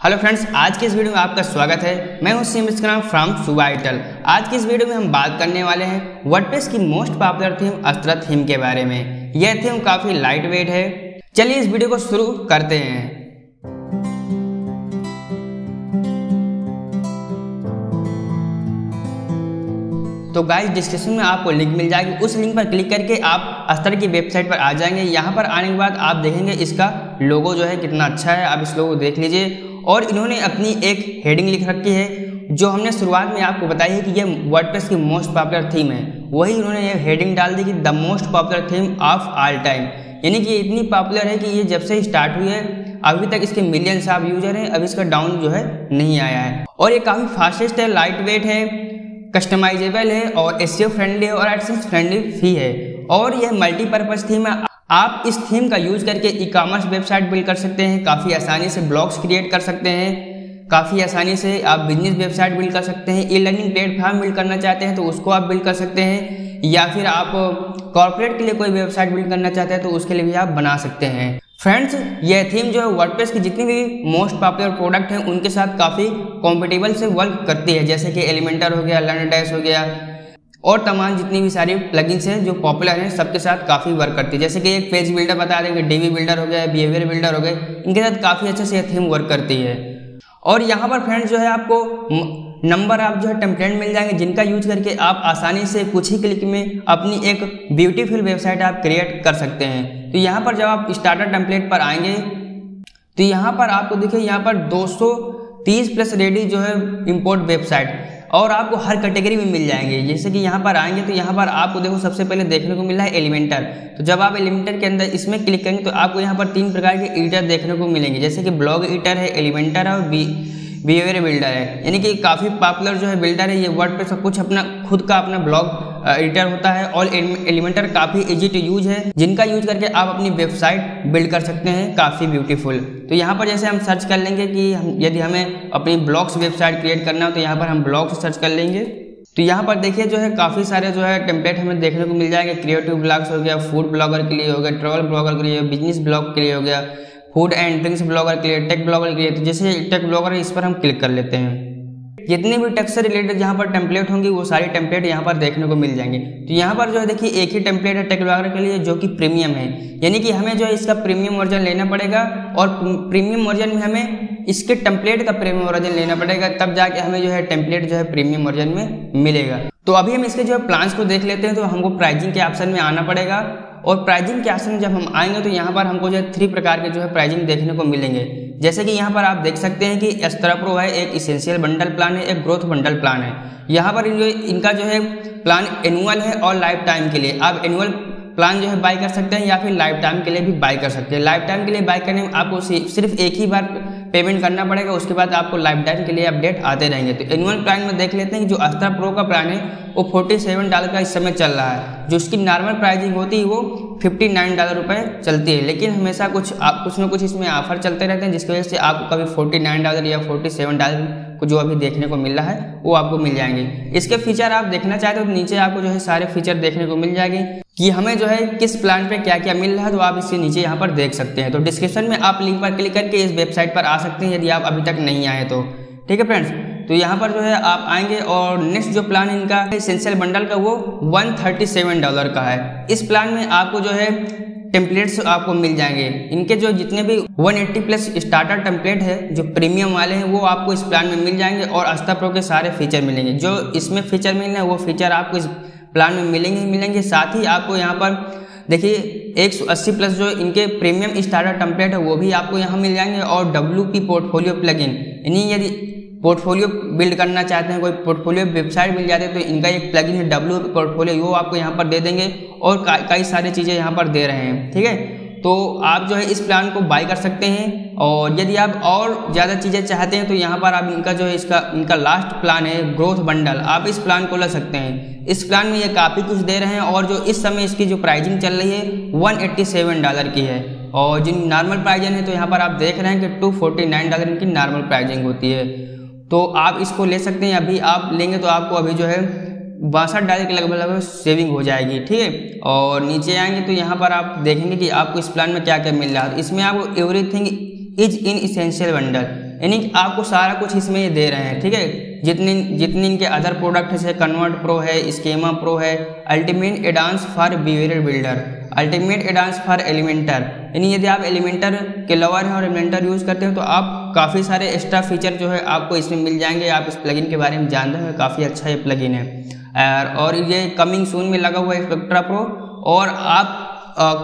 Hello friends आज के इस वीडियो में आपका स्वागत है। मैं हूँ सिम इसका फ्रॉम सुबाइटल आज की इस वीडियो में हम बात करने वाले हैं वर्डप्रेस की most popular theme Astra theme के बारे में। यह थीम काफ़ी लाइट वेट है। चलिए इस वीडियो को शुरू करते हैं। तो गाइस डिस्क्रिप्शन में आपको लिंक मिल जाएगी। उस लिंक पर क्लिक करके आप अस्तर की वेबसाइट पर आ जाएँगे। यहाँ पर आने के बाद आप देखेंगे इसका लोगो जो है कितना अच्छा है। आप इस लोगो देख लीजिए। और इन्होंने अपनी एक हेडिंग लिख रखी है, जो हमने शुरुआत में आपको बताई है कि ये वर्डप्रेस की मोस्ट पॉपुलर थीम है। वही इन्होंने ये हेडिंग डाल दी कि the most popular theme of all time यानी कि ये इतनी पॉपुलर है कि ये जब से स्टार्ट हुई है, अभी तक इसके मिलियंस ऑफ़ यूज़र हैं अभी इसका डाउन जो है नहीं आया है। और ये काफ़ी फास्टेस्ट है लाइट वेट है कस्टमाइजेबल है, और एस फ्रेंडली है, और एडसेंस फ्रेंडली फ़ी है। और यह मल्टीपर्पज़ थीम है आप इस थीम का यूज़ करके ई कॉमर्स वेबसाइट बिल्ड कर सकते हैं, काफ़ी आसानी से ब्लॉग्स क्रिएट कर सकते हैं, काफ़ी आसानी से आप बिज़नेस वेबसाइट बिल्ड कर सकते हैं ई लर्निंग प्लेटफॉर्म बिल्ड करना चाहते हैं तो उसको आप बिल्ड कर सकते हैं, या फिर आप कॉर्पोरेट के लिए कोई वेबसाइट बिल्ड करना चाहते हैं तो उसके लिए भी आप बना सकते हैं। फ्रेंड्स ये थीम जो है वर्डप्रेस की जितनी भी मोस्ट पॉपुलर प्रोडक्ट हैं, उनके साथ काफ़ी कॉम्पिटेबल से वर्क करती है, जैसे कि एलिमेंटर हो गया लर्न डैश हो गया और तमाम जितनी भी सारी प्लगइन्स हैं जो पॉपुलर हैं, सबके साथ काफ़ी वर्क करती है। जैसे कि एक पेज बिल्डर बता देंगे डीवी बिल्डर हो गया बिहेवियर बिल्डर हो गए, इनके साथ काफ़ी अच्छे से यह थीम वर्क करती है। और यहाँ पर फ्रेंड्स जो है आपको नंबर आप जो है टेम्पलेट मिल जाएँगे, जिनका यूज़ करके आप आसानी से कुछ ही क्लिक में अपनी एक ब्यूटीफुल वेबसाइट आप क्रिएट कर सकते हैं। तो यहाँ पर जब आप स्टार्टर टेम्पलेट पर आएँगे तो यहाँ पर आपको देखिए, यहाँ पर 230 प्लस रेडी जो है इम्पोर्ट वेबसाइट और आपको हर कैटेगरी में मिल जाएँगे। जैसे कि यहाँ पर आएँगे तो यहाँ पर आपको देखो सबसे पहले देखने को मिल रहा है एलिमेंटर तो जब आप एलिमेंटर के अंदर इसमें क्लिक करेंगे तो आपको यहाँ पर तीन प्रकार के ईटर देखने को मिलेंगे। जैसे कि ब्लॉग ईटर है एलिमेंटर है और बी बिहेवियर बिल्डर है। यानी कि काफ़ी पॉपुलर जो है बिल्डर है, ये वर्ड पे सब कुछ अपना, खुद का अपना ब्लॉग एडिटर होता है और एलिमेंटर काफ़ी इजी टू यूज़ है। जिनका यूज़ करके आप अपनी वेबसाइट बिल्ड कर सकते हैं, काफ़ी ब्यूटीफुल तो यहाँ पर जैसे हम सर्च कर लेंगे कि हम, यदि हमें अपनी ब्लॉग्स वेबसाइट क्रिएट करना हो तो यहाँ पर हम ब्लॉग्स सर्च कर लेंगे। तो यहाँ पर देखिए जो है काफ़ी सारे जो है टेम्पलेट हमें देखने को मिल जाएँगे। क्रिएटिव ब्लॉग्स हो गया फ़ूड ब्लॉगर के लिए हो गया ट्रेवल ब्लॉगर के लिए बिज़नेस ब्लॉग के लिए हो गया। फ़ूड एंड ड्रिंक्स ब्लॉगर के लिए टेक ब्लॉगर के लिए तो जैसे टेक ब्लॉगर है, इस पर हम क्लिक कर लेते हैं। जितने भी टेक से रिलेटेड जहाँ पर टेम्पलेट होंगी, वो सारी टेम्पलेट यहाँ पर देखने को मिल जाएँगे। तो यहाँ पर जो है, देखिए, एक ही टेम्पलेट है टेक ब्लॉगर के लिए, जो कि प्रीमियम है। यानी कि हमें जो है, इसका प्रीमियम वर्जन लेना पड़ेगा, और प्रीमियम वर्जन में हमें इसके टेम्पलेट का प्रीमियम वर्जन लेना पड़ेगा, तब जाके हमें जो है टेम्पलेट जो है प्रीमियम वर्जन में मिलेगा। तो अभी हम इसके जो है प्लान्स को देख लेते हैं तो हमको प्राइजिंग के ऑप्शन में आना पड़ेगा। और प्राइजिंग के ऑप्शन में जब हम आएँगे तो यहाँ पर हमको जो है थ्री प्रकार के जो है प्राइजिंग देखने को मिलेंगे। जैसे कि यहाँ पर आप देख सकते हैं कि एस्त्रा प्रो है, एक इसेंशियल बंडल प्लान है, एक ग्रोथ बंडल प्लान है। यहाँ पर इन जो, इनका जो है प्लान एनुअल है और लाइफ टाइम के लिए। आप एनुअल प्लान जो है बाई कर सकते हैं या फिर लाइफ टाइम के लिए भी बाई कर सकते हैं। लाइफ टाइम के लिए बाई करने में आपको सिर्फ़ एक ही बार पेमेंट करना पड़ेगा, उसके बाद आपको लाइफ टाइम के लिए अपडेट आते रहेंगे। तो एनुअल प्लान में देख लेते हैं कि जो अस्त्रा प्रो का प्लान है, वो फोर्टी सेवन डॉलर का इस समय चल रहा है। जो उसकी नॉर्मल प्राइजिंग होती है, वो फिफ्टी नाइन डॉलर रुपये चलती है। लेकिन हमेशा कुछ आप, कुछ ना कुछ इसमें ऑफ़र चलते रहते हैं, जिसकी वजह से आपको कभी फोर्टी नाइन डॉलर या फोर्टी सेवन डॉलर को जो अभी देखने को मिल रहा है, वो आपको मिल जाएँगे। इसके फीचर आप देखना चाहते हो तो नीचे आपको जो है सारे फीचर देखने को मिल जाएँगे। कि हमें जो है किस प्लान पे क्या क्या मिल रहा है तो आप इसके नीचे यहाँ पर देख सकते हैं। तो डिस्क्रिप्शन में आप लिंक पर क्लिक करके इस वेबसाइट पर आ सकते हैं, यदि आप अभी तक नहीं आए तो। ठीक है फ्रेंड्स तो यहाँ पर जो है आप आएँगे और नेक्स्ट जो प्लान इनका इसेंशियल बंडल का वो 137 डॉलर का है। इस प्लान में आपको जो है टेम्पलेट्स आपको मिल जाएँगे। इनके जो जितने भी 180 प्लस स्टार्टर टेम्पलेट है, जो प्रीमियम वाले हैं, वो आपको इस प्लान में मिल जाएँगे और अस्ता प्रो के सारे फीचर मिलेंगे। जो इसमें फीचर मिल रहे हैं, वो फीचर आपको इस प्लान में मिलेंगे ही मिलेंगे। साथ ही आपको यहाँ पर देखिए 180 प्लस जो इनके प्रीमियम स्टार्टर टेम्पलेट है, वो भी आपको यहाँ मिल जाएँगे और डब्ल्यू पी पोर्टफोलियो प्लगइन यानी यदि पोर्टफोलियो बिल्ड करना चाहते हैं, कोई पोर्टफोलियो वेबसाइट मिल जाती है तो इनका एक प्लगइन है डब्ल्यू पोर्टफोलियो वो आपको यहाँ पर दे देंगे और कई सारी चीज़ें यहाँ पर दे रहे हैं, ठीक है? तो आप जो है इस प्लान को बाई कर सकते हैं और यदि आप और ज़्यादा चीज़ें चाहते हैं तो यहाँ पर आप इनका जो है इसका, इनका लास्ट प्लान है ग्रोथ बंडल आप इस प्लान को ले सकते हैं। इस प्लान में ये काफ़ी कुछ दे रहे हैं और जो इस समय इसकी जो प्राइजिंग चल रही है 187 डॉलर की है। और जिन नॉर्मल प्राइजिंग है तो यहाँ पर आप देख रहे हैं कि 249 डॉलर इनकी नॉर्मल प्राइजिंग होती है। तो आप इसको ले सकते हैं, अभी आप लेंगे तो आपको अभी जो है बासठ डॉलर के लगभग लगभग सेविंग हो जाएगी, ठीक है? और नीचे आएँगे तो यहाँ पर आप देखेंगे कि आपको इस प्लान में क्या क्या मिल रहा है। इसमें आपको everything is in essential bundle यानी कि आपको सारा कुछ इसमें दे रहे हैं, ठीक है? जितने जितने इनके अदर प्रोडक्ट जैसे कन्वर्ट प्रो है स्केमा प्रो है Ultimate addons for behaviour builder Ultimate addons for Elementor यानी यदि आप एलिमेंटर के लवर हैं और एलिमेंटर यूज़ करते हैं तो आप काफ़ी सारे एक्स्ट्रा फीचर जो है आपको इसमें मिल जाएँगे। आप इस प्लगइन के बारे में जानते हैं, काफ़ी अच्छा ये प्लगइन है। और ये कमिंग सून में लगा हुआ है स्पेक्ट्रा प्रो और आप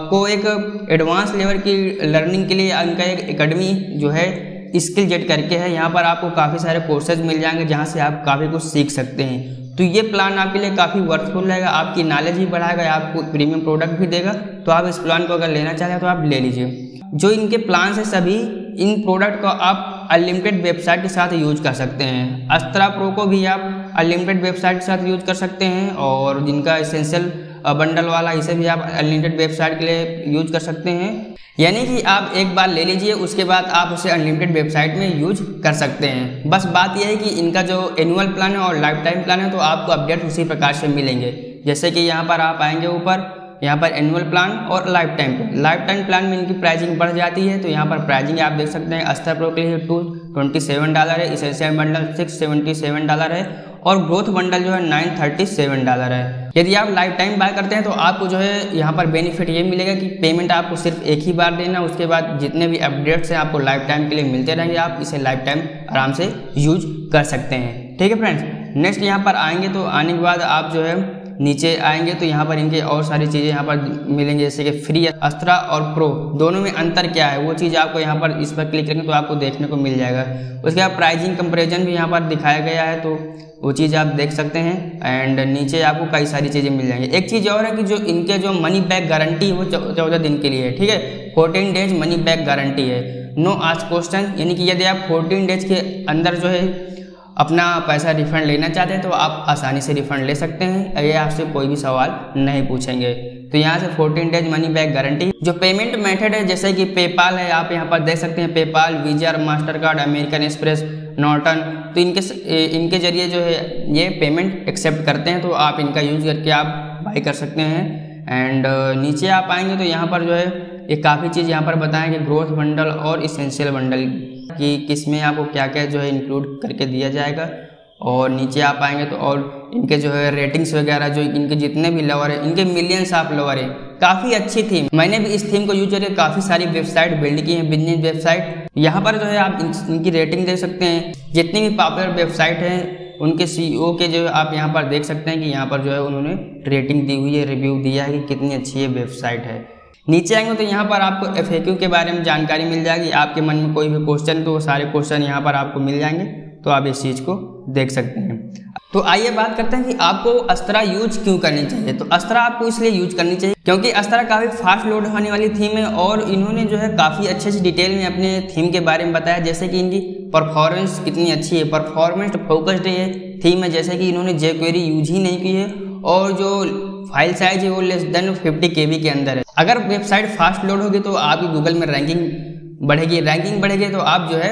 को एक एडवांस लेवल की लर्निंग के लिए उनका एक एकेडमी जो है स्किल जेट करके है, यहाँ पर आपको काफ़ी सारे कोर्सेज मिल जाएँगे जहाँ से आप काफ़ी कुछ सीख सकते हैं। तो ये प्लान आपके लिए काफ़ी वर्थफुल रहेगा, आपकी नॉलेज भी बढ़ाएगा, आपको प्रीमियम प्रोडक्ट भी देगा। तो आप इस प्लान को अगर लेना चाहें तो आप ले लीजिए। जो इनके प्लान है सभी, इन प्रोडक्ट को आप अनलिमिटेड वेबसाइट के साथ यूज़ कर सकते हैं। अस्त्रा प्रो को भी आप अनलिमिटेड वेबसाइट के साथ यूज़ कर सकते हैं और जिनका इसेंशियल बंडल वाला, इसे भी आप अनलिमिटेड वेबसाइट के लिए यूज़ कर सकते हैं। यानी कि आप एक बार ले लीजिए, उसके बाद आप उसे अनलिमिटेड वेबसाइट में यूज़ कर सकते हैं। बस बात यह है कि इनका जो एनुअल प्लान है और लाइफ टाइम प्लान है तो आपको अपडेट उसी प्रकार से मिलेंगे। जैसे कि यहाँ पर आप आएँगे ऊपर, यहाँ पर एनुअल प्लान और lifetime lifetime plan में इनकी प्राइजिंग बढ़ जाती है तो यहाँ पर प्राइजिंग आप देख सकते हैं। अस्तर प्रो के लिए टू ट्वेंटी सेवन डॉलर है essential bundle six seventy seven dollar है और ग्रोथ बंडल जो है नाइन थर्टी सेवन डॉलर है। यदि आप लाइफ टाइम बाय करते हैं तो आपको जो है यहाँ पर बेनिफिट ये मिलेगा कि पेमेंट आपको सिर्फ़ एक ही बार देना, उसके बाद जितने भी अपडेट्स हैं आपको लाइफ टाइम के लिए मिलते रहेंगे, आप इसे लाइफ टाइम आराम से यूज़ कर सकते हैं। ठीक है फ्रेंड्स नेक्स्ट यहाँ पर आएँगे तो आने के बाद आप जो है नीचे आएँगे तो यहाँ पर इनके और सारी चीज़ें यहाँ पर मिलेंगे, जैसे कि फ्री अस्त्रा और प्रो दोनों में अंतर क्या है? वो चीज़ आपको यहाँ पर इस पर क्लिक करेंगे तो आपको देखने को मिल जाएगा। उसके बाद प्राइजिंग कंपेरिजन भी यहाँ पर दिखाया गया है तो वो चीज़ आप देख सकते हैं। एंड नीचे आपको कई सारी चीज़ें मिल जाएँगी। एक चीज़ और है कि जो इनके जो मनी बैक गारंटी है वो चौदह दिन के लिए है, ठीक है? Fourteen days money back guarantee है। नो आज क्वेश्चन यानी कि यदि आप फोर्टीन डेज़ के अंदर जो है अपना पैसा रिफंड लेना चाहते हैं तो आप आसानी से रिफंड ले सकते हैं। ये आपसे कोई भी सवाल नहीं पूछेंगे। तो यहाँ से 14 डेज़ मनी बैक गारंटी जो पेमेंट मेथड है, जैसे कि पेपाल है, आप यहाँ पर देख सकते हैं PayPal Visa Master Card American Express Norton तो इनके इनके ज़रिए जो है, ये पेमेंट एक्सेप्ट करते हैं तो आप इनका यूज़ करके आप बाई कर सकते हैं। एंड नीचे आप आएँगे तो यहाँ पर जो है, ये काफ़ी चीज़ यहाँ पर बताएँगे ग्रोथ बंडल और इसेंशियल बंडल कि किसमें आपको क्या क्या जो है इंक्लूड करके दिया जाएगा और नीचे आप आएँगे तो और इनके जो है रेटिंग्स वगैरह जो इनके जितने भी लवर हैं, इनके मिलियंस ऑफ़ लवर हैं। काफ़ी अच्छी थीम मैंने भी इस थीम को यूज़ करके काफ़ी सारी वेबसाइट बिल्ड की है बिज़नेस वेबसाइट यहाँ पर जो है आप इनकी रेटिंग देख सकते हैं। जितनी भी पॉपुलर वेबसाइट हैं, उनके सीईओ के जो आप यहाँ पर देख सकते हैं कि यहाँ पर जो है उन्होंने रेटिंग दी हुई है रिव्यू दिया है कि कितनी अच्छी ये वेबसाइट है। नीचे आएँगे तो यहाँ पर आपको एफ़ के बारे में जानकारी मिल जाएगी। आपके मन में कोई भी क्वेश्चन तो सारे क्वेश्चन यहाँ पर आपको मिल जाएँगे। तो आप इस चीज़ को देख सकते हैं। तो आइए बात करते हैं कि आपको अस्त्रा यूज़ क्यों करनी चाहिए? तो अस्त्रा आपको इसलिए यूज़ करनी चाहिए क्योंकि अस्त्रा काफ़ी फास्ट लोड होने वाली थीम है और इन्होंने जो है काफ़ी अच्छे से डिटेल में अपने थीम के बारे में बताया। जैसे कि इनकी परफॉर्मेंस कितनी अच्छी है। परफॉर्मेंस फोकस्ड है थीम है जैसे कि इन्होंने जे क्वेरी यूज़ ही नहीं की है और जो फ़ाइल साइज़ है वो लेस देन फिफ्टी के के अंदर है। अगर वेबसाइट फास्ट लोड होगी तो आपकी गूगल में रैंकिंग बढ़ेगी। रैंकिंग बढ़ेगी तो आप जो है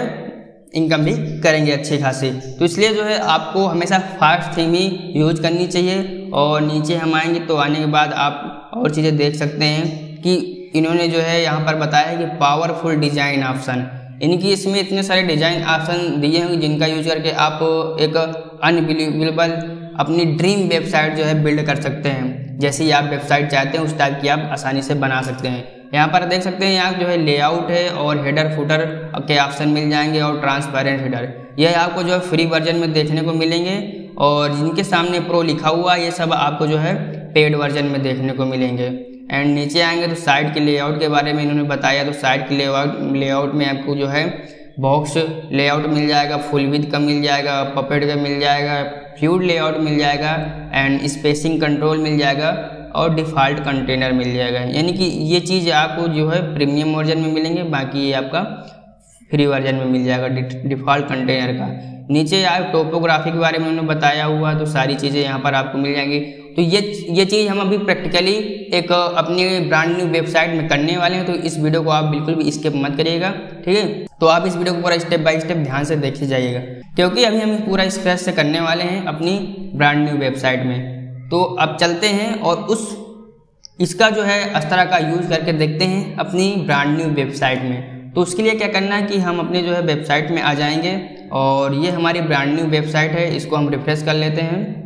इनकम भी करेंगे अच्छी खासी। तो इसलिए जो है आपको हमेशा फास्ट थिंग ही यूज़ करनी चाहिए और नीचे हम आएँगे तो आने के बाद आप और चीज़ें देख सकते हैं कि इन्होंने जो है यहाँ पर बताया है कि पावरफुल डिज़ाइन ऑप्शन इनकी इसमें इतने सारे डिज़ाइन ऑप्शन दिए हैं जिनका यूज़ करके आप एक अनबिलीवेबल अपनी ड्रीम वेबसाइट जो है बिल्ड कर सकते हैं। जैसे ही आप वेबसाइट चाहते हैं, उस टाइप की आप आसानी से बना सकते हैं। यहाँ पर देख सकते हैं, यहाँ जो है लेआउट है और हेडर फुटर के ऑप्शन मिल जाएँगे और ट्रांसपेरेंट हेडर यह आपको जो है फ्री वर्जन में देखने को मिलेंगे और जिनके सामने प्रो लिखा हुआ, ये सब आपको जो है पेड वर्जन में देखने को मिलेंगे। एंड नीचे आएँगे तो साइड के लेआउट के बारे में इन्होंने बताया तो साइड के लेआउट लेआउट में आपको जो है बॉक्स लेआउट मिल जाएगा फुल विद का मिल जाएगा पपेट का मिल जाएगा फ्यूड लेआउट मिल जाएगा एंड स्पेसिंग कंट्रोल मिल जाएगा और डिफ़ॉल्ट कंटेनर मिल जाएगा। यानी कि ये चीज़ आपको जो है प्रीमियम वर्जन में मिलेंगे, बाकी ये आपका फ्री वर्जन में मिल जाएगा डिफ़ॉल्ट कंटेनर का। नीचे आप टोपोग्राफी के बारे में उन्होंने बताया हुआ तो सारी चीज़ें यहाँ पर आपको मिल जाएँगी। तो ये ये चीज़ हम अभी प्रैक्टिकली एक अपनी ब्रांड न्यू वेबसाइट में करने वाले हैं तो इस वीडियो को आप बिल्कुल भी स्किप मत करिएगा, ठीक है? तो आप इस वीडियो को पूरा स्टेप बाय स्टेप ध्यान से देखते जाइएगा, क्योंकि अभी हम पूरा स्क्रैच से करने वाले हैं अपनी ब्रांड न्यू वेबसाइट में। तो अब चलते हैं और उस, इसका जो है इस तरह का यूज़ करके देखते हैं अपनी ब्रांड न्यू वेबसाइट में। तो उसके लिए क्या करना है कि हम अपने जो है वेबसाइट में आ जाएँगे और ये हमारी ब्रांड न्यू वेबसाइट है, इसको हम रिफ्रेश कर लेते हैं।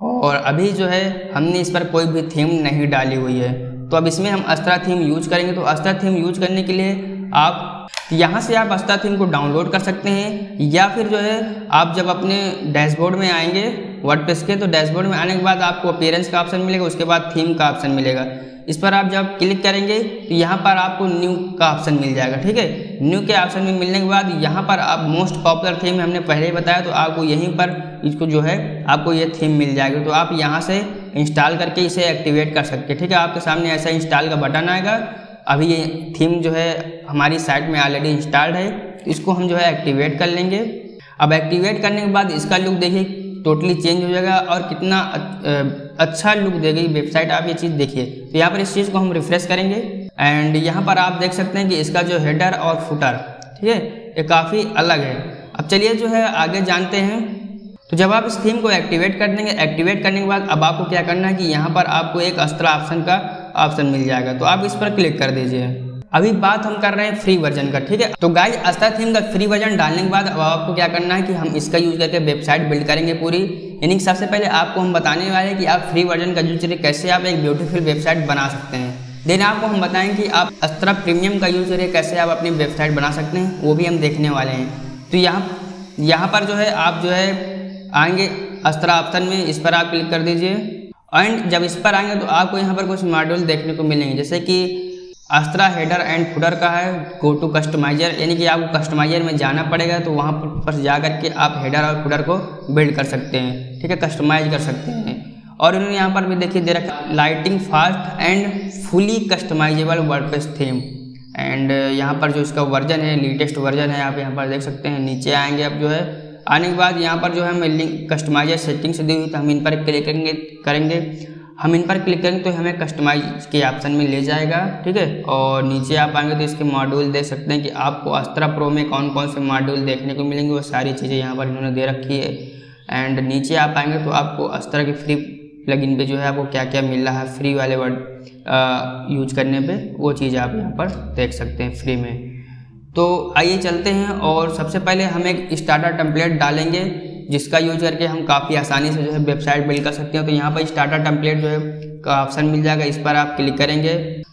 और अभी जो है, हमने इस पर कोई भी थीम नहीं डाली हुई है। तो अब इसमें हम अस्त्रा थीम यूज़ करेंगे। तो अस्त्रा थीम यूज़ करने के लिए आप यहाँ से आप अस्त्रा थीम को डाउनलोड कर सकते हैं। या फिर जो है, आप जब अपने डैशबोर्ड में आएँगे वर्ड के तो डैशबोर्ड में आने के बाद आपको अपेयरेंस का ऑप्शन मिलेगा, उसके बाद थीम का ऑप्शन मिलेगा। इस पर आप जब क्लिक करेंगे तो यहाँ पर आपको न्यू का ऑप्शन मिल जाएगा, ठीक है? न्यू के ऑप्शन में मिलने के बाद यहाँ पर आप मोस्ट पॉपुलर थीम हमने पहले ही बताया तो आपको यहीं पर इसको जो है, आपको ये थीम मिल जाएगी। तो आप यहाँ से इंस्टॉल करके इसे एक्टिवेट कर सकते हैं, ठीक है? आपके सामने ऐसा इंस्टॉल का बटन आएगा। अभी ये थीम जो है, हमारी साइट में ऑलरेडी इंस्टॉल्ड है इसको हम जो है एक्टिवेट कर लेंगे। अब एक्टिवेट करने के बाद इसका लुक देखिए टोटली चेंज हो जाएगा और कितना अच्छा लुक देगी वेबसाइट आप ये चीज़ देखिए। तो यहाँ पर इस चीज़ को हम रिफ्रेश करेंगे। एंड यहाँ पर आप देख सकते हैं कि इसका जो हेडर और फुटर ठीक है, ये काफ़ी अलग है। अब चलिए जो है, आगे जानते हैं। तो जब आप इस थीम को एक्टिवेट कर देंगे एक्टिवेट करने के बाद अब आपको क्या करना है कि यहाँ पर आपको एक अस्त्र ऑप्शन का ऑप्शन मिल जाएगा। तो आप इस पर क्लिक कर दीजिए। अभी बात हम कर रहे हैं फ्री वर्जन का, ठीक है? तो गाइस अस्ता थीम का फ्री वर्जन डालने के बाद अब आपको क्या करना है कि हम इसका यूज़ करके वेबसाइट बिल्ड करेंगे पूरी। यानी कि सबसे पहले आपको हम बताने वाले हैं कि आप फ्री वर्जन का यूज़ करके कैसे आप एक ब्यूटीफुल वेबसाइट बना सकते हैं। देन आपको हम बताएँगे कि आप अस्त्रा प्रीमियम का यूज़ करके कैसे आप अपनी वेबसाइट बना सकते हैं, वो भी हम देखने वाले हैं। तो यहाँ यहाँ पर जो है, आप जो है, आएँगे अस्त्रा ऑप्शन में, इस पर आप क्लिक कर दीजिए। एंड जब इस पर आएँगे तो आपको यहाँ पर कुछ मॉड्यूल देखने को मिलेंगे, जैसे कि अस्त्रा हेडर एंड फुडर का है गो टू कस्टमाइजर यानी कि आपको कस्टमाइजर में जाना पड़ेगा तो वहाँ पर जा कर के आप हेडर और फुडर को बिल्ड कर सकते हैं, ठीक है कस्टमाइज कर सकते हैं। और इन्होंने यहाँ पर भी देखिए, दे रखा lighting fast and fully customisable WordPress theme and यहाँ पर जो इसका वर्जन है लेटेस्ट वर्जन है, आप यहाँ पर देख सकते हैं, नीचे आएँगे अब जो है। आने के बाद यहाँ पर जो है, हमें लिंक कस्टमाइजर सेटिंग से दी हुई तो हम इन पर क्लिक करेंगे करेंगे। हम इन पर क्लिक करेंगे तो हमें कस्टमाइज के ऑप्शन में ले जाएगा, ठीक है? और नीचे आप आएँगे तो इसके मॉड्यूल देख सकते हैं कि आपको अस्त्रा प्रो में कौन कौन से मॉड्यूल देखने को मिलेंगे, वो सारी चीज़ें यहाँ पर इन्होंने दे रखी है। एंड नीचे आप आएँगे तो आपको अस्त्रा के फ्री प्लगइन पे जो है आपको क्या क्या मिल रहा है फ्री वाले वर्ड यूज़ करने पे, वो चीज़ आप यहाँ पर देख सकते हैं फ्री में। तो आइए चलते हैं और सबसे पहले हम एक स्टार्टर टम्पलेट डालेंगे। जिसका यूज़ करके हम काफ़ी आसानी से जो है वेबसाइट बिल्ड कर सकते हैं। तो यहाँ पर स्टार्टर टेम्पलेट जो है का ऑप्शन मिल जाएगा, इस पर आप क्लिक करेंगे।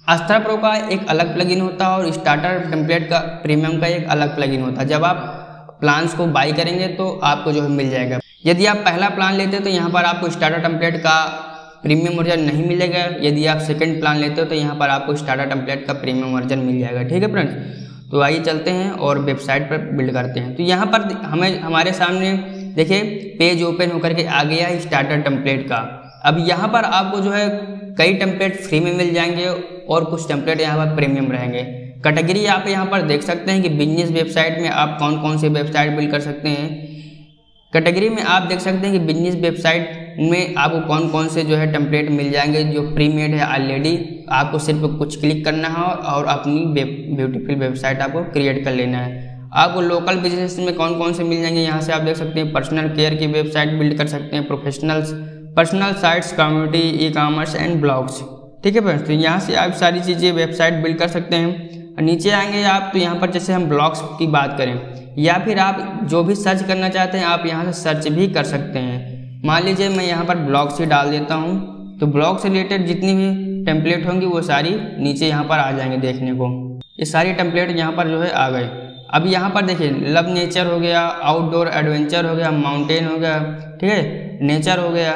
अस्त्रा प्रो का एक अलग प्लगइन होता है और स्टार्टर टेम्पलेट का प्रीमियम का एक अलग प्लगइन होता है। जब आप प्लान्स को बाई करेंगे तो आपको जो है मिल जाएगा। यदि आप पहला प्लान लेते हैं तो यहाँ पर आपको स्टार्टर टेम्पलेट का प्रीमियम वर्जन नहीं मिलेगा यदि आप सेकंड प्लान लेते हो तो यहाँ पर आपको स्टार्टर टेम्पलेट का प्रीमियम वर्जन मिल जाएगा। ठीक है फ्रेंड्स तो आइए चलते हैं और वेबसाइट पर बिल्ड करते हैं। तो यहाँ पर हमें, हमारे सामने देखिए पेज ओपन होकर के आ गया है स्टार्टर टेम्पलेट का। अब यहाँ पर आपको जो है कई टेम्पलेट फ्री में मिल जाएँगे और कुछ टेम्पलेट यहाँ पर प्रीमियम रहेंगे। कैटेगरी आप यहाँ पर देख सकते हैं कि बिज़नेस वेबसाइट में आप कौन कौन से वेबसाइट बिल्ड कर सकते हैं। कैटेगरी में आप देख सकते हैं कि बिज़नेस वेबसाइट में आपको कौन कौन से जो है टेम्पलेट मिल जाएँगे जो प्रीमेड है ऑलरेडी आपको सिर्फ़ कुछ क्लिक करना है और अपनी ब्यूटीफुल वेबसाइट आपको क्रिएट कर लेना है। आपको लोकल बिज़नेस में कौन कौन से मिल जाएँगे? यहाँ से आप देख सकते हैं पर्सनल केयर की वेबसाइट बिल्ड कर सकते हैं professionals personal sites community e commerce and blogs ठीक है फ्रेंड्स तो यहाँ से आप सारी चीज़ें वेबसाइट बिल्ड कर सकते हैं। और नीचे आएँगे आप तो यहाँ पर जैसे हम ब्लॉग्स की बात करें, या फिर आप जो भी सर्च करना चाहते हैं, आप यहाँ से सर्च भी कर सकते हैं। मान लीजिए मैं यहाँ पर ब्लॉग्स ही डाल देता हूँ तो ब्लॉग से रिलेटेड जितनी भी टेम्पलेट होंगी, वो सारी नीचे यहाँ पर आ जाएँगे देखने को। ये सारी टेम्पलेट यहाँ पर जो है आ गए। अब यहाँ पर देखिए, लव नेचर हो गया आउटडोर एडवेंचर हो गया माउंटेन हो गया, ठीक है? नेचर हो गया।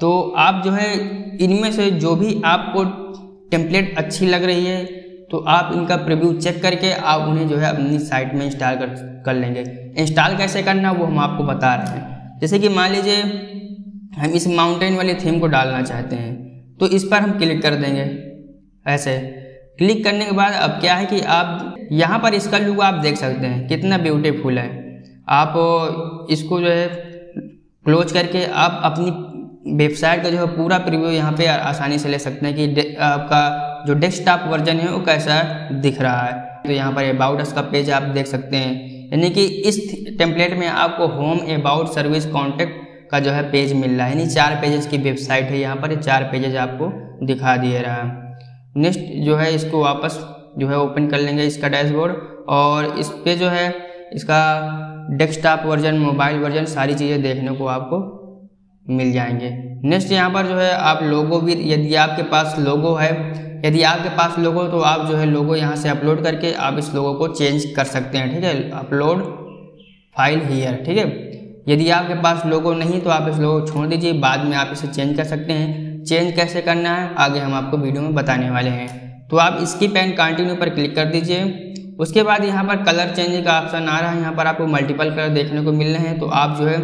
तो आप जो है, इनमें से जो भी आपको टेम्पलेट अच्छी लग रही है तो आप इनका प्रिव्यू चेक करके आप उन्हें जो है अपनी साइट में इंस्टॉल कर कर लेंगे। इंस्टॉल कैसे करना, वो हम आपको बता रहे हैं। जैसे कि मान लीजिए, हम इस माउंटेन वाली थीम को डालना चाहते हैं तो इस पर हम क्लिक कर देंगे, ऐसे। क्लिक करने के बाद अब क्या है कि आप यहाँ पर इसका लुक आप देख सकते हैं, कितना ब्यूटीफुल है। आप इसको जो है क्लोज करके आप अपनी वेबसाइट का जो है पूरा प्रीव्यू यहाँ पे आसानी से ले सकते हैं कि आपका जो डेस्कटॉप वर्जन है वो कैसा दिख रहा है। तो यहाँ पर अबाउट का पेज आप देख सकते हैं। यानी कि इस टेम्पलेट में आपको होम अबाउट सर्विस कॉन्टेक्ट का जो है पेज मिल रहा है। यानी चार पेजेस की वेबसाइट है, यहाँ पर चार पेजेस आपको दिखा दिए रहा है। नेक्स्ट जो है इसको वापस जो है ओपन कर लेंगे इसका डैशबोर्ड और इस पर जो है इसका डेस्कटॉप वर्जन, मोबाइल वर्जन सारी चीज़ें देखने को आपको मिल जाएँगे। नेक्स्ट यहाँ पर जो है आप लोगो भी, यदि आपके पास लोगो है, यदि आपके पास लोगो तो आप जो है लोगो यहाँ से अपलोड करके आप इस लोगो को चेंज कर सकते हैं, ठीक है? अपलोड फ़ाइल हीयर, ठीक है? यदि आपके पास लोगो नहीं तो आप इस लोगो छोड़ दीजिए, बाद में आप इसे चेंज कर सकते हैं। चेंज कैसे करना है, आगे हम आपको वीडियो में बताने वाले हैं। तो आप इसकी पेन कंटिन्यू पर क्लिक कर दीजिए। उसके बाद यहाँ पर कलर चेंज का ऑप्शन आ रहा है, यहाँ पर आपको मल्टीपल कलर देखने को मिल रहे हैं। तो आप जो है,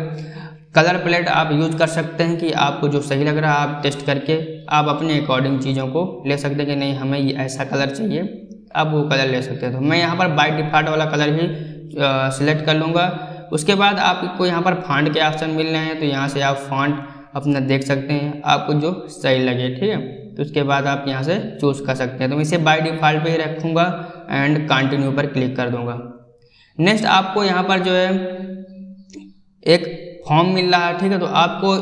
कलर प्लेट आप यूज़ कर सकते हैं कि आपको जो सही लग रहा है, आप टेस्ट करके आप अपने अकॉर्डिंग चीज़ों को ले सकते हैं कि नहीं, हमें ये ऐसा कलर चाहिए, आप वो कलर ले सकते हैं। तो मैं यहाँ पर बाई डिफ़ॉल्ट वाला कलर ही सिलेक्ट कर लूँगा। उसके बाद आपको यहाँ पर फॉन्ट के ऑप्शन मिल रहे हैं तो यहाँ से आप फॉन्ट अपना देख सकते हैं, आपको जो सही लगे, ठीक है? तो उसके बाद आप यहाँ से चूज़ कर सकते हैं। तो मैं इसे बाई डिफ़ॉल्ट पे ही रखूँगा एंड कंटिन्यू पर क्लिक कर दूँगा। नेक्स्ट आपको यहाँ पर जो है, एक फॉर्म मिल रहा है, ठीक है? तो आपको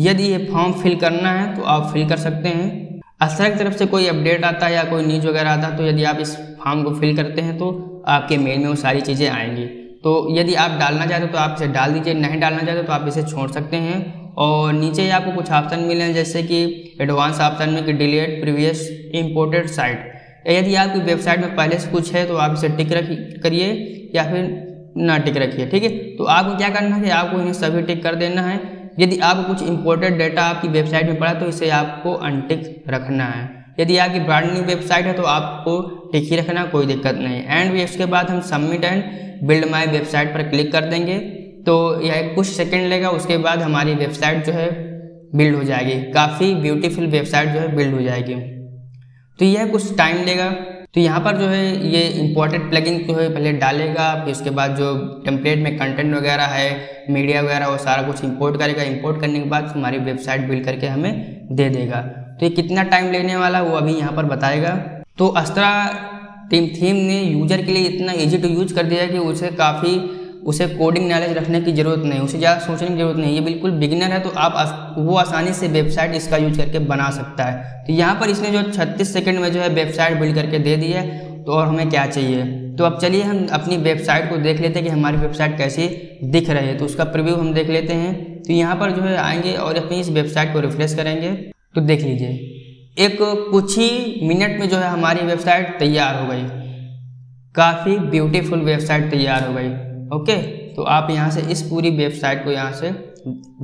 यदि ये फॉर्म फिल करना है तो आप फिल कर सकते हैं। असर की तरफ़ से कोई अपडेट आता है या कोई न्यूज़ वगैरह आता है तो यदि आप इस फॉर्म को फिल करते हैं तो आपके मेल में वो सारी चीज़ें आएँगी। तो यदि आप डालना चाहते हो तो आप इसे डाल दीजिए, नहीं डालना चाहते तो आप इसे छोड़ सकते हैं। और नीचे आपको कुछ ऑप्शन मिले हैं, जैसे कि एडवांस ऑप्शन में कि डिलीट प्रीवियस इम्पोर्टेड साइट यदि आपकी वेबसाइट में पहले से कुछ है तो आप इसे टिक रखी, करिए या फिर ना टिक रखिए, ठीक है? तो आपको क्या करना है कि आपको इन्हें सभी टिक कर देना है। यदि आपको कुछ इंपॉर्टेंट डेटा आपकी वेबसाइट में पड़ा तो इसे आपको अनटिक रखना है। यदि आपकी ब्रांड न्यू वेबसाइट है तो आपको टिक ही रखना, कोई दिक्कत नहीं। एंड भी इसके बाद हम submit and build my website पर क्लिक कर देंगे। तो यह कुछ सेकेंड लेगा, उसके बाद हमारी वेबसाइट जो है बिल्ड हो जाएगी। काफ़ी ब्यूटीफुल वेबसाइट जो है बिल्ड हो जाएगी। तो यह कुछ टाइम लेगा। तो यहाँ पर जो है ये इम्पोर्टेंट प्लगइन जो है पहले डालेगा, फिर उसके बाद जो टेम्पलेट में कंटेंट वगैरह है मीडिया वगैरह, वो सारा कुछ इंपोर्ट करेगा। इंपोर्ट करने के बाद हमारी वेबसाइट बिल्ड करके हमें दे देगा। तो ये कितना टाइम लेने वाला वो अभी यहाँ पर बताएगा। तो अस्त्रा टीम थीम ने यूज़र के लिए इतना ईजी टू यूज़ कर दिया कि उसे काफ़ी उसे कोडिंग नॉलेज रखने की ज़रूरत नहीं, उसे ज़्यादा सोचने की ज़रूरत नहीं। ये बिल्कुल बिगिनर है तो आप वो आसानी से वेबसाइट इसका यूज़ करके बना सकता है। तो यहाँ पर इसने जो 36 सेकंड में जो है वेबसाइट बिल्ड करके दे दी है तो और हमें क्या चाहिए? तो अब चलिए हम अपनी वेबसाइट को देख लेते हैं कि हमारी वेबसाइट कैसी दिख रही है। तो उसका प्रिव्यू हम देख लेते हैं। तो यहाँ पर जो है आएँगे और अपनी इस वेबसाइट को रिफ्रेश करेंगे। तो देख लीजिए, एक कुछ ही मिनट में जो है हमारी वेबसाइट तैयार हो गई। काफ़ी ब्यूटीफुल वेबसाइट तैयार हो गई। ओके? तो आप यहाँ से इस पूरी वेबसाइट को यहाँ से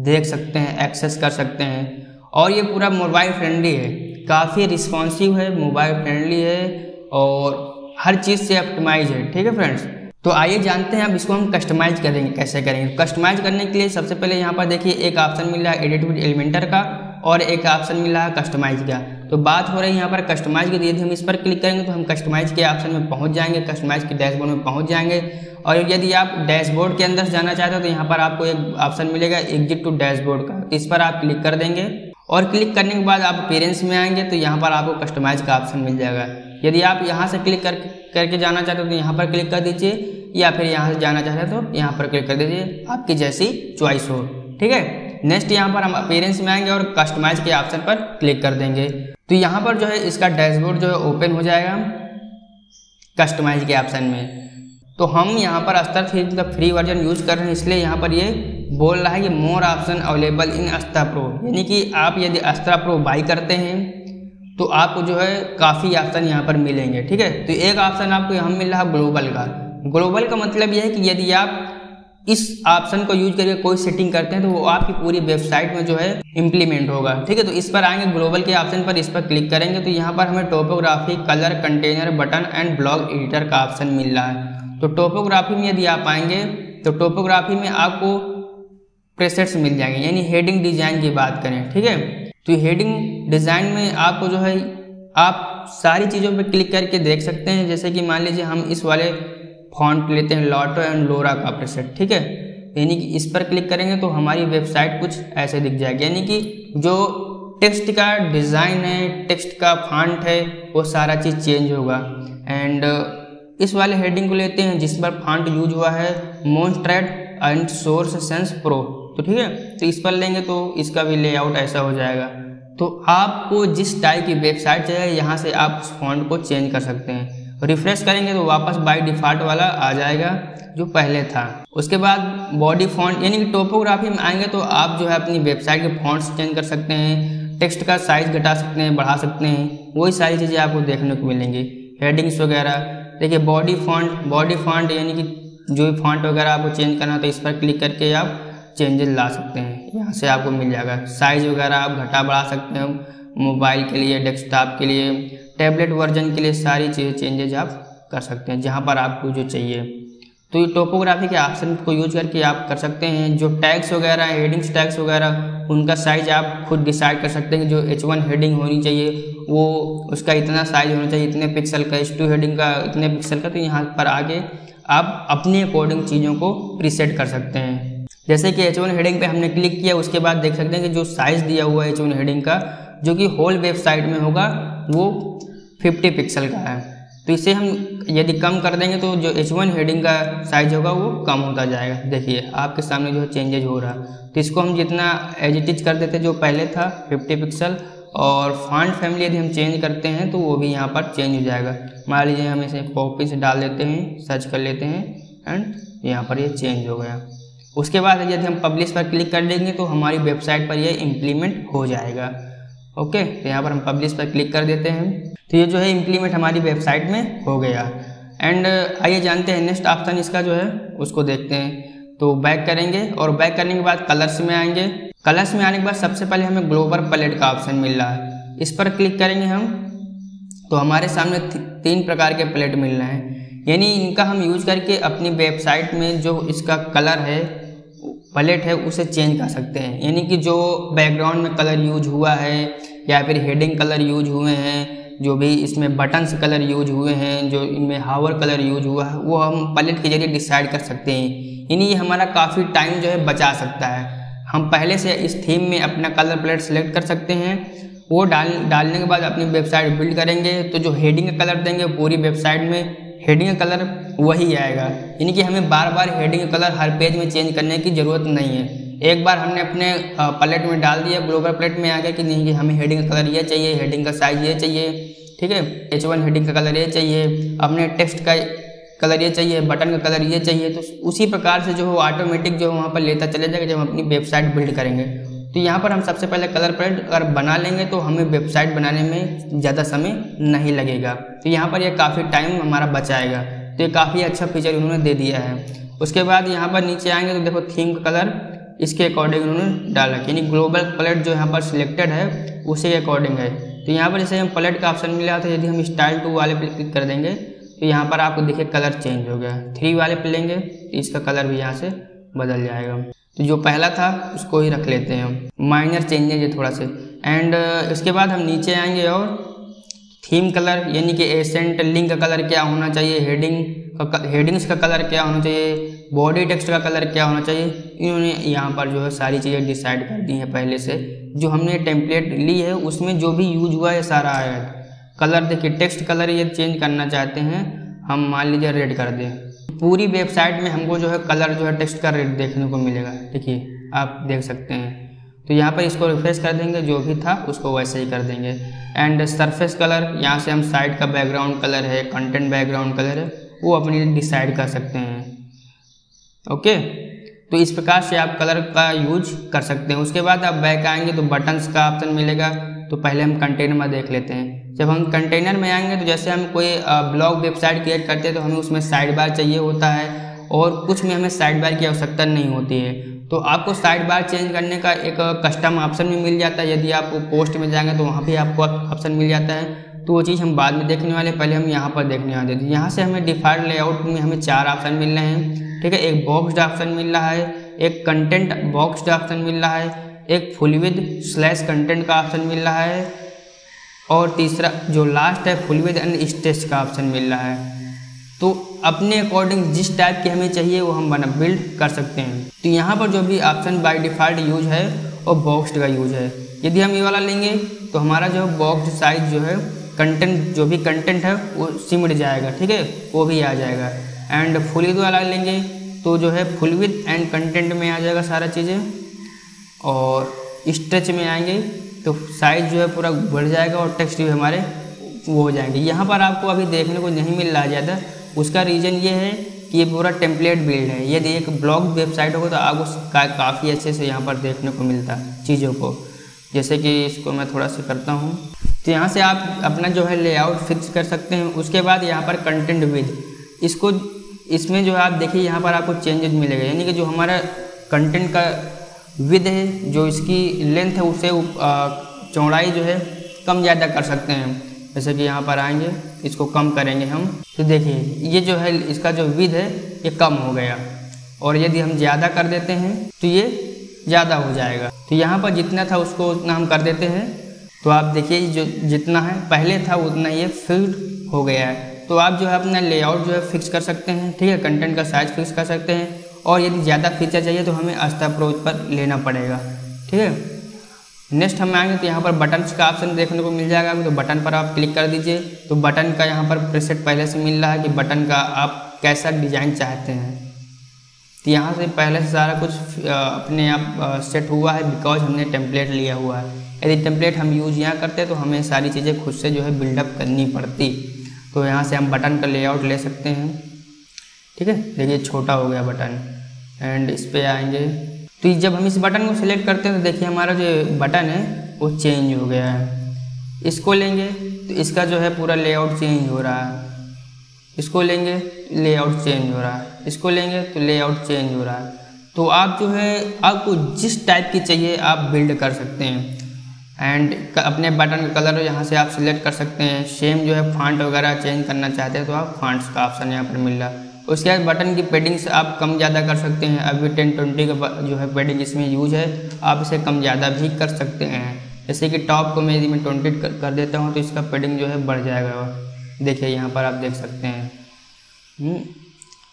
देख सकते हैं एक्सेस कर सकते हैं। और ये पूरा मोबाइल फ्रेंडली है। काफ़ी रिस्पॉन्सिव है मोबाइल फ्रेंडली है और हर चीज़ से ऑप्टिमाइज है। ठीक है फ्रेंड्स तो आइए जानते हैं, अब इसको हम कस्टमाइज करेंगे, कैसे करेंगे? कस्टमाइज करने के लिए सबसे पहले यहाँ पर देखिए, एक ऑप्शन मिल रहा है एडिट विद एलिमेंटर का और एक ऑप्शन मिल रहा है कस्टमाइज का। तो बात हो रही है यहाँ पर कस्टमाइज की। यदि हम इस पर क्लिक करेंगे तो हम कस्टमाइज के ऑप्शन में पहुँच जाएँगे कस्टमाइज के डैशबोर्ड में पहुँच जाएँगे। और यदि आप डैशबोर्ड के अंदर जाना चाहते हो तो यहाँ पर आपको एक ऑप्शन मिलेगा एग्जिट टू डैशबोर्ड का। इस पर आप क्लिक कर देंगे और क्लिक करने के बाद आप अपेरेंस में आएँगे तो यहाँ पर आपको कस्टमाइज का ऑप्शन मिल जाएगा। यदि आप यहाँ से क्लिक कर, करके जाना चाहते हो तो यहाँ पर क्लिक कर दीजिए, या फिर यहाँ से जाना चाहते हो तो यहाँ पर क्लिक कर दीजिए, आपकी जैसी चॉइस हो। ठीक है? नेक्स्ट यहाँ पर हम अपेरेंस में आएँगे और कस्टमाइज के ऑप्शन पर क्लिक कर देंगे। तो यहाँ पर जो है, इसका डैशबोर्ड जो है ओपन हो जाएगा। कस्टमाइज के ऑप्शन में। तो हम यहाँ पर अस्तर थ्री का फ्री वर्जन यूज़ कर रहे हैं, इसलिए यहाँ पर ये बोल रहा है कि more option available in Astra pro यानी कि आप यदि अस्त्रा प्रो बाई करते हैं तो आपको जो है काफ़ी ऑप्शन यहाँ पर मिलेंगे, ठीक है? तो एक ऑप्शन आपको यहाँ मिल रहा है ग्लोबल का। ग्लोबल का मतलब यह है कि यदि आप इस ऑप्शन को यूज़ करके कोई सेटिंग करते हैं तो वो आपकी पूरी वेबसाइट में जो है इम्प्लीमेंट होगा, ठीक है? तो इस पर आएँगे ग्लोबल के ऑप्शन पर इस पर क्लिक करेंगे तो यहाँ पर हमें typography colour container button and blog editor का ऑप्शन मिल रहा है। तो टोपोग्राफी में यदि आप आएँगे तो टोपोग्राफी में आपको प्रेसेट्स मिल जाएँगे, यानी हेडिंग डिज़ाइन की बात करें, ठीक है? तो हेडिंग डिज़ाइन में आपको जो है, आप सारी चीज़ों पर क्लिक करके देख सकते हैं। जैसे कि मान लीजिए हम इस वाले फॉन्ट लेते हैं लॉटो एंड लोरा का प्रेसेट ठीक है? यानी कि इस पर क्लिक करेंगे तो हमारी वेबसाइट कुछ ऐसे दिख जाएगी। यानी कि जो टेक्स्ट का डिज़ाइन है टेक्स्ट का फॉन्ट है, वो सारा चीज़ चेंज होगा। एंड इस वाले हेडिंग को लेते हैं, जिस पर फॉन्ट यूज़ हुआ है Montserrat and Source Sans Pro तो ठीक है तो इस पर लेंगे तो इसका भी लेआउट ऐसा हो जाएगा। तो आपको जिस टाइप की वेबसाइट चाहिए, यहाँ से आप उस फॉन्ट को चेंज कर सकते हैं। रिफ्रेश करेंगे तो वापस बाई डिफ़ॉल्ट वाला आ जाएगा, जो पहले था। उसके बाद बॉडी फॉन्ट यानी कि टोपोग्राफी में आएँगे तो आप जो है अपनी वेबसाइट के फॉन्ट्स चेंज कर सकते हैं टेक्स्ट का साइज़ घटा सकते हैं, बढ़ा सकते हैं। वही सारी चीज़ें आपको देखने को मिलेंगी। हेडिंग्स वगैरह देखिए बॉडी फॉन्ट बॉडी फॉन्ट यानी कि जो भी फॉन्ट वगैरह आपको चेंज करना हो तो इस पर क्लिक करके आप चेंजेस ला सकते हैं। यहाँ से आपको मिल जाएगा। साइज़ वगैरह आप घटा बढ़ा सकते हैं। मोबाइल के लिए डेस्कटॉप के लिए टैबलेट वर्जन के लिए सारी चीज़ें चेंजेज आप कर सकते हैं, जहाँ पर आपको जो चाहिए। तो ये टोपोग्राफी के ऑप्शन को यूज़ करके आप कर सकते हैं। जो टैग्स वगैरह हेडिंग्स टैग्स वगैरह, उनका साइज़ आप खुद डिसाइड कर सकते हैं। जो एच वन हेडिंग होनी चाहिए, वो उसका इतना साइज़ होना चाहिए, इतने पिक्सल का एच टू हेडिंग का, इतने पिक्सल का तो यहाँ पर आगे आप अपने अकॉर्डिंग चीज़ों को प्रीसेट कर सकते हैं। जैसे कि एच वन हेडिंग पे हमने क्लिक किया, उसके बाद देख सकते हैं कि जो साइज़ दिया हुआ है एच वन हेडिंग का, जो कि होल वेबसाइट में होगा, वो 50 पिक्सल का है। तो इसे हम यदि कम कर देंगे तो जो एच वन हेडिंग का साइज़ होगा वो कम होता जाएगा। देखिए, आपके सामने जो चेंजेज हो रहा। तो इसको हम जितना एजिटिज कर देते, जो पहले था 50 पिक्सल और फॉन्ट फैमिली यदि हम चेंज करते हैं तो वो भी यहाँ पर चेंज हो जाएगा। मान लीजिए हम इसे कॉपी से डाल देते हैं सर्च कर लेते हैं एंड यहाँ पर ये चेंज हो गया। उसके बाद यदि हम पब्लिश पर क्लिक कर देंगे तो हमारी वेबसाइट पर ये इम्प्लीमेंट हो जाएगा। ओके तो यहाँ पर हम पब्लिश पर क्लिक कर देते हैं। तो ये जो है इम्प्लीमेंट हमारी वेबसाइट में हो गया। एंड आइए जानते हैं नेक्स्ट ऑप्शन इसका जो है, उसको देखते हैं। तो बैक करेंगे और बैक करने के बाद कलर्स में आएँगे। कलर्स में आने के बाद सबसे पहले हमें ग्लोबल पलेट का ऑप्शन मिल रहा है। इस पर क्लिक करेंगे हम तो हमारे सामने तीन प्रकार के प्लेट मिल रहे हैं। यानी इनका हम यूज़ करके अपनी वेबसाइट में जो इसका कलर है पलेट है, उसे चेंज कर सकते हैं। यानी कि जो बैकग्राउंड में कलर यूज़ हुआ है, या फिर हेडिंग कलर यूज़ हुए हैं जो भी इसमें बटन्स कलर यूज़ हुए हैं, जो इनमें हावर कलर यूज़ हुआ है, वो हम पलेट के ज़रिए डिसाइड कर सकते हैं। यानी ये हमारा काफ़ी टाइम जो है बचा सकता है। हम पहले से इस थीम में अपना कलर प्लेट सेलेक्ट कर सकते हैं। वो डाल, डालने के बाद अपनी वेबसाइट बिल्ड करेंगे तो जो हेडिंग का कलर देंगे, पूरी वेबसाइट में हेडिंग का कलर वही आएगा। यानी कि हमें बार बार हेडिंग का कलर हर पेज में चेंज करने की ज़रूरत नहीं है। एक बार हमने अपने प्लेट में डाल दिया ग्लोबल प्लेट में आ गया कि नहीं, कि हमें हेडिंग का कलर ये चाहिए हेडिंग का साइज़ ये चाहिए, ठीक है? एच वन हेडिंग का कलर ये चाहिए, अपने टेक्स्ट का कलर ये चाहिए बटन का कलर ये चाहिए तो उसी प्रकार से जो है ऑटोमेटिक जो वहाँ पर लेता चले जाएगा जब हम अपनी वेबसाइट बिल्ड करेंगे। तो यहाँ पर हम सबसे पहले कलर प्लेट अगर बना लेंगे तो हमें वेबसाइट बनाने में ज़्यादा समय नहीं लगेगा। तो यहाँ पर यह काफ़ी टाइम हमारा बचाएगा। तो ये काफ़ी अच्छा फीचर उन्होंने दे दिया है। उसके बाद यहाँ पर नीचे आएँगे तो देखो थीम का कलर इसके अकॉर्डिंग उन्होंने डाला यानी ग्लोबल प्लेट जो यहाँ पर सिलेक्टेड है, उसी के अकॉर्डिंग है। तो यहाँ पर जैसे हम प्लेट का ऑप्शन मिला था यदि हम स्टाइल टू वाले पर क्लिक कर देंगे तो यहाँ पर आपको देखिए कलर चेंज हो गया। थ्री वाले पे लेंगे तो इसका कलर भी यहाँ से बदल जाएगा। तो जो पहला था, उसको ही रख लेते हैं हम। माइनर चेंजेज है थोड़ा से। एंड इसके बाद हम नीचे आएँगे और थीम कलर यानी कि एसेंट लिंक का कलर क्या होना चाहिए? हेडिंग का हेडिंग्स का कलर क्या होना चाहिए? बॉडी टेक्स्ट का कलर क्या होना चाहिए? इन्होंने यहाँ पर जो है सारी चीज़ें डिसाइड कर दी हैं पहले से। जो हमने टेम्पलेट ली है, उसमें जो भी यूज़ हुआ है सारा आया है। कलर देखिए टेक्स्ट कलर ये चेंज करना चाहते हैं, हम मान लीजिए रेड कर दें। पूरी वेबसाइट में हमको जो है कलर जो है टेक्स्ट का रेड देखने को मिलेगा। देखिए, आप देख सकते हैं। तो यहाँ पर इसको रिफ्रेश कर देंगे, जो भी था, उसको वैसे ही कर देंगे। एंड सरफेस कलर यहाँ से हम साइड का बैकग्राउंड कलर है कंटेंट बैकग्राउंड कलर है, वो अपनी डिसाइड कर सकते हैं। ओके? तो इस प्रकार से आप कलर का यूज़ कर सकते हैं। उसके बाद आप बैक आएँगे तो बटन्स का ऑप्शन मिलेगा। तो पहले हम कंटेनर में देख लेते हैं। जब हम कंटेनर में आएँगे तो जैसे हम कोई ब्लॉग वेबसाइट क्रिएट करते हैं तो हमें उसमें साइड बार चाहिए होता है और कुछ में हमें साइड बार की आवश्यकता नहीं होती है। तो आपको साइड बार चेंज करने का एक कस्टम ऑप्शन भी मिल जाता है। यदि आप पोस्ट में जाएँगे तो वहाँ भी आपको ऑप्शन मिल जाता है। तो वो चीज़ हम बाद में देखने वाले पहले हम यहाँ पर देखने वाले थे यहाँ से हमें डिफ़ॉल्ट लेआउट में हमें चार ऑप्शन मिल रहे हैं। ठीक है? एक बॉक्स ऑप्शन मिल रहा है, एक कंटेंट बॉक्स ऑप्शन मिल रहा है, एक फुल विद स्लैश कंटेंट का ऑप्शन मिल रहा है और तीसरा, जो लास्ट है फुल विद एंड स्टेज का ऑप्शन मिल रहा है। तो अपने अकॉर्डिंग जिस टाइप की हमें चाहिए, वो हम बना बिल्ड कर सकते हैं। तो यहाँ पर जो भी ऑप्शन बाय डिफ़ॉल्ट यूज़ है, वो बॉक्स का यूज़ है। यदि हम ये वाला लेंगे तो हमारा जो बॉक्स साइज़ जो है कंटेंट जो भी कंटेंट है वो सिमट जाएगा ठीक है? वो भी आ जाएगा। एंड फुल विद वाला लेंगे तो जो है फुल विद एंड कंटेंट में आ जाएगा सारा चीज़ें। और स्ट्रेच में आएँगे तो साइज़ जो है पूरा बढ़ जाएगा और टेक्स्ट भी हमारे वो हो जाएँगे। यहाँ पर आपको अभी देखने को नहीं मिल रहा ज़्यादा। उसका रीज़न ये है कि ये पूरा टेम्पलेट बिल्ड है। यदि एक ब्लॉग वेबसाइट होगा तो आपको का, काफ़ी अच्छे से यहाँ पर देखने को मिलता चीज़ों को। जैसे कि इसको मैं थोड़ा सा करता हूँ। तो यहाँ से आप अपना जो है लेआउट फिक्स कर सकते हैं। उसके बाद यहाँ पर कंटेंट विद इसको, इसमें जो है आप देखिए, यहाँ पर आपको चेंजेज मिलेगा। यानी कि जो हमारा कंटेंट का विद है, जो इसकी लेंथ है, उसे चौड़ाई जो है, कम ज़्यादा कर सकते हैं जैसे कि यहाँ पर आएँगे, इसको कम करेंगे हम। तो देखिए, ये जो है, इसका जो विद है, ये कम हो गया। और यदि हम ज़्यादा कर देते हैं तो ये ज़्यादा हो जाएगा। तो यहाँ पर जितना था, उसको उतना हम कर देते हैं। तो आप देखिए, जो जितना है, पहले था उतना ये फिल्ड हो गया है। तो आप जो है अपना लेआउट जो है फिक्स कर सकते हैं, ठीक है? कंटेंट का साइज़ फिक्स कर सकते हैं। और यदि ज़्यादा फीचर चाहिए तो हमें अस्ता अप्रोच पर लेना पड़ेगा, ठीक है? नेक्स्ट हम आएँगे तो यहाँ पर बटन्स का ऑप्शन देखने को मिल जाएगा। तो बटन पर आप क्लिक कर दीजिए। तो बटन का यहाँ पर प्रेसेट पहले से मिल रहा है कि बटन का आप कैसा डिज़ाइन चाहते हैं। तो यहाँ से पहले से सारा कुछ अपने आप सेट हुआ है बिकॉज़ हमने टेम्पलेट लिया हुआ है। यदि टेम्पलेट हम यूज़ यहाँ करते तो हमें सारी चीज़ें खुद से जो है बिल्डअप करनी पड़ती। तो यहाँ से हम बटन का लेआउट ले सकते हैं। ठीक है? देखिए, छोटा हो गया बटन एंड इस पर आएँगे। तो जब हम इस बटन को सिलेक्ट करते हैं तो देखिए, हमारा जो बटन है, वो चेंज हो गया है। इसको लेंगे तो इसका जो है पूरा लेआउट चेंज हो रहा है। इसको लेंगे लेआउट चेंज हो रहा है। इसको लेंगे तो लेआउट चेंज हो रहा है। तो आप जो है, आपको जिस टाइप की चाहिए, आप बिल्ड कर सकते हैं। एंड अपने बटन का कलर यहाँ से आप सिलेक्ट कर सकते हैं। सेम जो है फॉन्ट वगैरह चेंज करना चाहते हैं तो आप फॉन्ट्स का ऑप्शन यहाँ पर मिल रहा है। उसके बाद बटन की पेडिंग्स आप कम ज़्यादा कर सकते हैं। अभी टेन ट्वेंटी का जो है पेडिंग इसमें यूज़ है आप इसे कम ज़्यादा भी कर सकते हैं। जैसे कि टॉप को मैं यदि मैं ट्वेंटी कर देता हूँ तो इसका पेडिंग जो है बढ़ जाएगा। देखिए यहाँ पर आप देख सकते हैं। हम्म,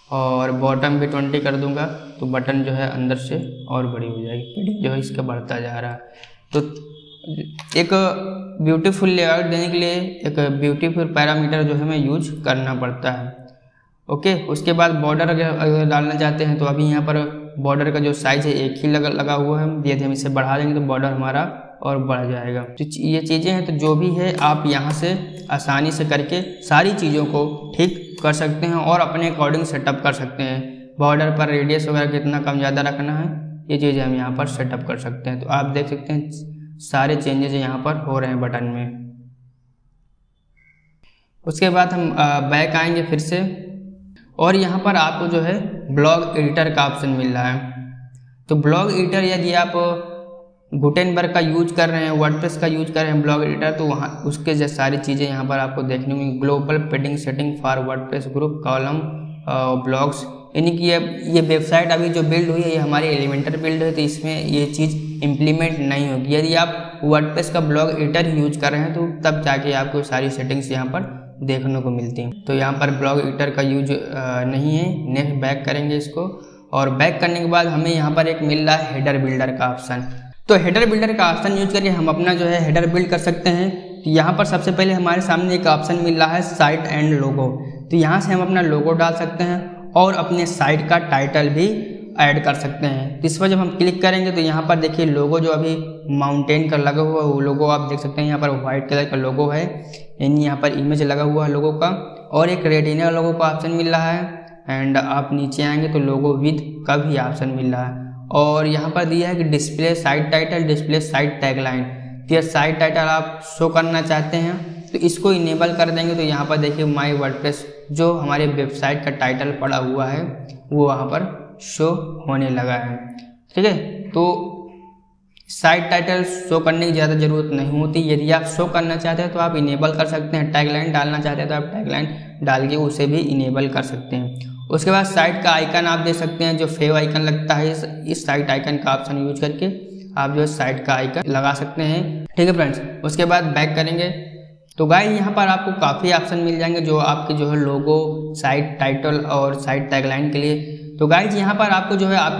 और बॉटम भी ट्वेंटी कर दूँगा तो बटन जो है अंदर से और बड़ी हो जाएगी। पेडिंग जो है इसका बढ़ता जा रहा है। तो एक ब्यूटीफुल लेआउट देने के लिए एक ब्यूटीफुल पैरामीटर जो है हमें यूज़ करना पड़ता है। ओके उसके बाद बॉर्डर अगर डालना चाहते हैं तो अभी यहाँ पर बॉर्डर का जो साइज़ है, एक ही लगा लगा हुआ है। यदि हम इसे बढ़ा देंगे तो बॉर्डर हमारा और बढ़ जाएगा। तो ये चीज़ें हैं तो जो भी है, आप यहाँ से आसानी से करके सारी चीज़ों को ठीक कर सकते हैं और अपने अकॉर्डिंग सेटअप कर सकते हैं। बॉर्डर पर रेडियस वगैरह कितना कम ज़्यादा रखना है, ये चीज़ें हम यहाँ पर सेटअप कर सकते हैं। तो आप देख सकते हैं सारे चेंजेस यहाँ पर हो रहे हैं बटन में। उसके बाद हम बैक आएँगे फिर से। और यहाँ पर आपको जो है ब्लॉग एडिटर का ऑप्शन मिल रहा है। तो ब्लॉग एडिटर यदि आप गुटेनबर्ग का यूज़ कर रहे हैं वर्डप्रेस का यूज़ कर रहे हैं ब्लॉग एडिटर तो वहाँ, उसके जैसे सारी चीज़ें यहाँ पर आपको देखने में global padding setting for WordPress group column blocks यानी कि ये ये वेबसाइट अभी जो बिल्ड हुई है, ये हमारी एलिमेंटर बिल्ड है तो इसमें ये चीज़ इम्प्लीमेंट नहीं होगी। यदि आप वर्डप्रेस का ब्लॉग एडिटर यूज़ कर रहे हैं तो तब जाके आपको सारी सेटिंग्स यहाँ पर देखने को मिलती हैं। तो यहाँ पर ब्लॉग एडिटर का यूज़ नहीं है। नेक्स्ट बैक करेंगे इसको। और बैक करने के बाद हमें यहाँ पर एक मिल रहा है हेडर बिल्डर का ऑप्शन तो हेडर बिल्डर का ऑप्शन यूज़ करके हम अपना जो है हेडर बिल्ड कर सकते हैं। तो यहाँ पर सबसे पहले हमारे सामने एक ऑप्शन मिल रहा है साइट एंड लोगो तो यहाँ से हम अपना लोगो डाल सकते हैं और अपने साइट का टाइटल भी ऐड कर सकते हैं। इस पर जब हम क्लिक करेंगे तो यहाँ पर देखिए लोगो जो अभी माउंटेन का लगा हुआ है वो लोगो आप देख सकते हैं। यहाँ पर व्हाइट कलर का लोगो है। यानी यहाँ पर इमेज लगा हुआ है लोगो का। और एक रेटिना लोगो का ऑप्शन मिल रहा है। एंड आप नीचे आएँगे तो लोगो विद का भी ऑप्शन मिल रहा है। और यहाँ पर दिया है कि display site title display site tagline तो यह साइड टाइटल आप शो करना चाहते हैं तो इसको इनेबल कर देंगे तो यहाँ पर देखिए माई वर्डप्रेस जो हमारे वेबसाइट का टाइटल पड़ा हुआ है, वो वहाँ पर शो होने लगा है। ठीक है? तो साइट टाइटल शो करने की ज़्यादा ज़रूरत नहीं होती। यदि आप शो करना चाहते हैं तो आप इनेबल कर सकते हैं। टैगलाइन डालना चाहते हैं तो आप टैगलाइन डाल के उसे भी इनेबल कर सकते हैं। उसके बाद साइट का आइकन आप दे सकते हैं जो फेव आइकन लगता है। इस, इस साइट आइकन का ऑप्शन यूज़ करके आप जो है साइट का आइकन लगा सकते हैं। ठीक है फ्रेंड्स उसके बाद बैक करेंगे। तो गाय यहाँ पर आपको काफ़ी ऑप्शन मिल जाएँगे जो आपके जो है लोगो साइट टाइटल और साइट टैगलाइन के लिए तो गाइज़ यहाँ पर आपको जो है आप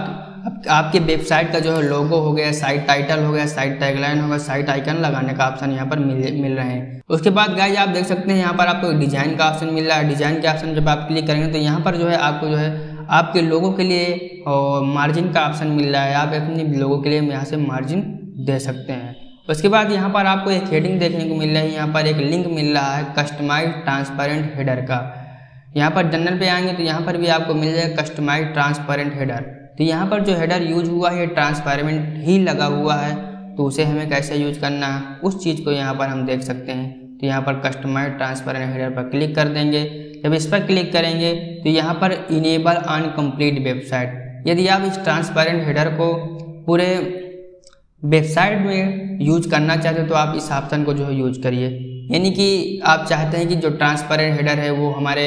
आप, आपके वेबसाइट का जो है लोगो हो गया साइट टाइटल हो गया साइट टैगलाइन हो गया साइट आइकन लगाने का ऑप्शन यहाँ पर मिल मिल रहे हैं। उसके बाद गाइज़ आप देख सकते हैं यहाँ पर आपको डिज़ाइन का ऑप्शन मिल रहा है। डिज़ाइन के ऑप्शन जब आप क्लिक करेंगे तो यहाँ पर जो है आपको जो है आपके लोगों के लिए और मार्जिन का ऑप्शन मिल रहा है। आप अपने लोगों के लिए यहाँ से मार्जिन दे सकते हैं। उसके बाद यहाँ पर आपको एक हेडिंग देखने को मिल रहा है। यहाँ पर एक लिंक मिल रहा है कस्टमाइज ट्रांसपेरेंट हेडर का। यहाँ पर जनरल पे आएँगे तो यहाँ पर भी आपको मिल जाएगा कस्टमाइज ट्रांसपेरेंट हेडर तो यहाँ पर जो हेडर यूज़ हुआ है ट्रांसपेरेंट ही लगा हुआ है तो उसे हमें कैसे यूज़ करना है, उस चीज़ को यहाँ पर हम देख सकते हैं। तो यहाँ पर कस्टमाइज ट्रांसपेरेंट हेडर पर क्लिक कर देंगे। जब इस पर क्लिक करेंगे तो यहाँ पर इनेबल अनकम्प्लीट वेबसाइट यदि आप इस ट्रांसपेरेंट हेडर को पूरे वेबसाइट में यूज़ करना चाहते हो तो आप इस ऑप्शन को जो है यूज़ करिए। यानी कि आप चाहते हैं कि जो ट्रांसपेरेंट हेडर है, वो हमारे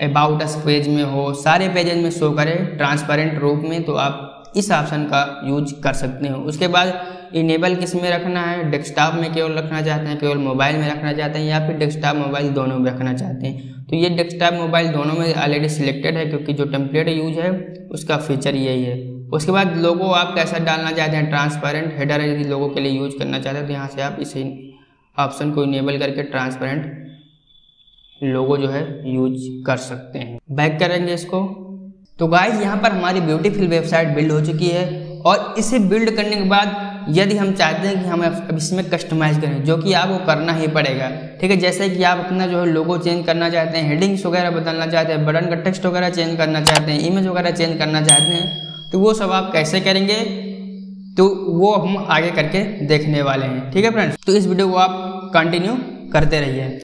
अबाउट अस पेज में हो, सारे पेजेज में शो करे ट्रांसपेरेंट रूप में तो आप इस ऑप्शन का यूज़ कर सकते हो। उसके बाद इनेबल किसमें रखना है? डेस्कटॉप में केवल रखना चाहते हैं, केवल मोबाइल में रखना चाहते हैं, या फिर डेस्कटॉप मोबाइल दोनों में रखना चाहते हैं? तो ये डेस्कटॉप मोबाइल दोनों में ऑलरेडी सिलेक्टेड है, क्योंकि जो टेम्पलेट यूज़ है, उसका फीचर यही है। उसके बाद लोगो आप कैसा डालना चाहते हैं? ट्रांसपेरेंट हेडर यदि लोगों के लिए यूज़ करना चाहते हैं तो यहाँ से आप इस ऑप्शन को इनेबल करके ट्रांसपेरेंट लोगो जो है यूज़ कर सकते हैं। बैक करेंगे इसको। तो गाइज़ यहाँ पर हमारी ब्यूटीफुल वेबसाइट बिल्ड हो चुकी है और इसे बिल्ड करने के बाद यदि हम चाहते हैं कि हम अब इसमें कस्टमाइज करें, जो कि आपको करना ही पड़ेगा। ठीक है, जैसे कि आप अपना जो है लोगो चेंज करना चाहते हैं हेडिंग्स वगैरह बदलना चाहते हैं बटन का टेक्स्ट वगैरह चेंज करना चाहते हैं इमेज वगैरह चेंज करना चाहते हैं तो वो सब आप कैसे करेंगे? तो वो हम आगे करके देखने वाले हैं। ठीक है फ्रेंड्स तो इस वीडियो को आप कंटिन्यू करते रहिए।